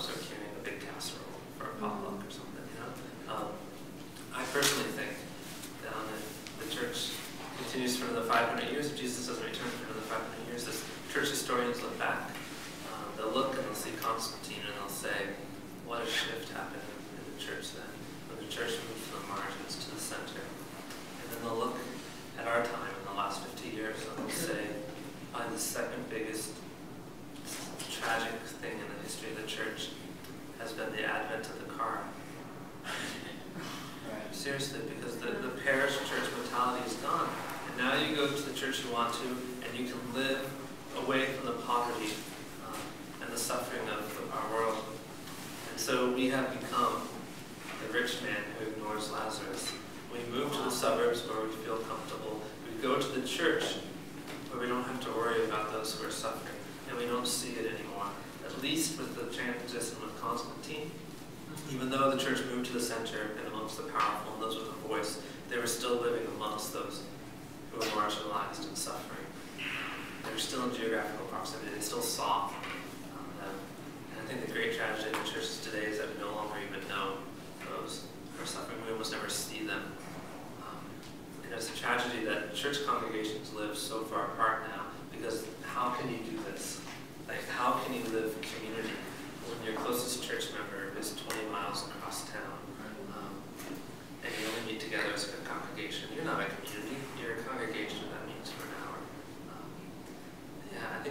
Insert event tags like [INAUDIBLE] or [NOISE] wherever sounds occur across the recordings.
doorknobs or carrying a big casserole for a potluck or something, you know? Um, I personally think that um, the church continues for another 500 years, if Jesus doesn't return for another 500 years, as church historians look back, um, they'll look and they'll see Constantine and they'll say, what a shift happened in the church then, when the church moved from the margins to the center. And then they'll look at our time in the last 50 years and they'll say, probably the second biggest tragic thing in the history of the church has been the advent of the car. Right. Seriously, because the, the parish church mentality is gone. And now you go to the church you want to, and you can live away from the poverty um, and the suffering of our world. And so we have become the rich man who ignores Lazarus. We move to the suburbs where we feel comfortable. We go to the church where we don't have to worry about those who are suffering, and we don't see it anymore. At least with the transition with Constantine, even though the church moved to the center and amongst the powerful and those with a voice, they were still living amongst those who are marginalized and suffering. They're still in geographical proximity. They still saw um, them. And I think the great tragedy in the churches today is that we no longer even know those who are suffering. We almost never see them. Um, and it's a tragedy that church congregations live so far apart now because how can you do this? Like, how can you live in community when your closest church member is 20 miles across town? Um, and you only meet together as a congregation. You're not a community, you're a congregation that meets for an hour. Um, yeah, I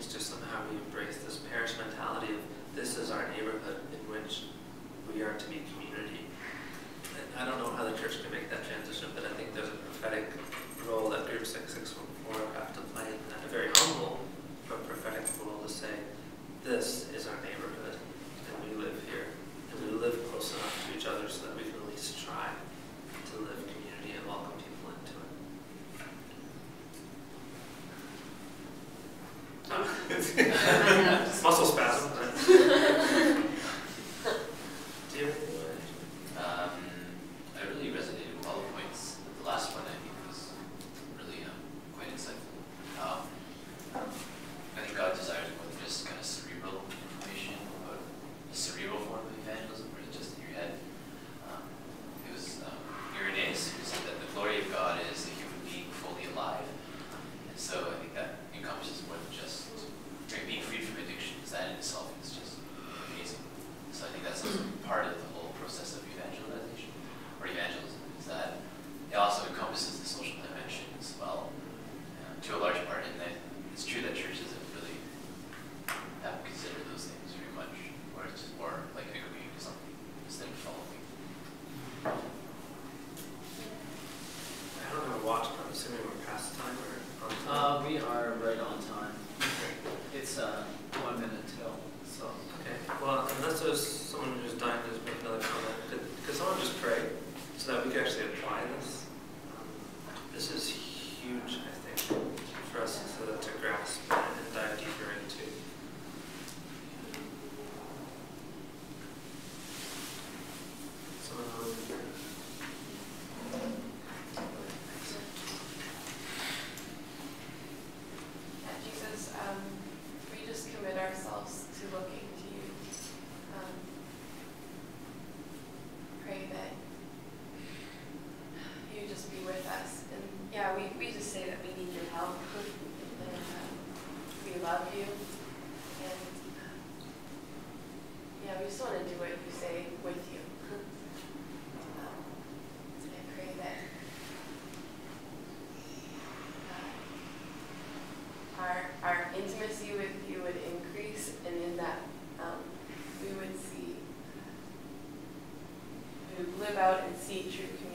the to somehow we embrace this parish mentality of this is our neighborhood in which we are to be community. And I don't know how the church can make that transition, Ah, [LAUGHS] faça os. There's someone who's dying to make another comment, could, could someone just pray so that we can actually apply this? Um, This is huge, I think, for us to, to grasp and dive deeper into. Someone who would pray. Yeah, Jesus, um, we just commit ourselves to looking to you. Um, pray that you just be with us. And yeah, we, we just say that we need your help. And um, we love you. And um, yeah, we just want to do what you say with you. Um, and I pray that uh, our, our intimacy with you would increase, and in that um, we would see, out and see true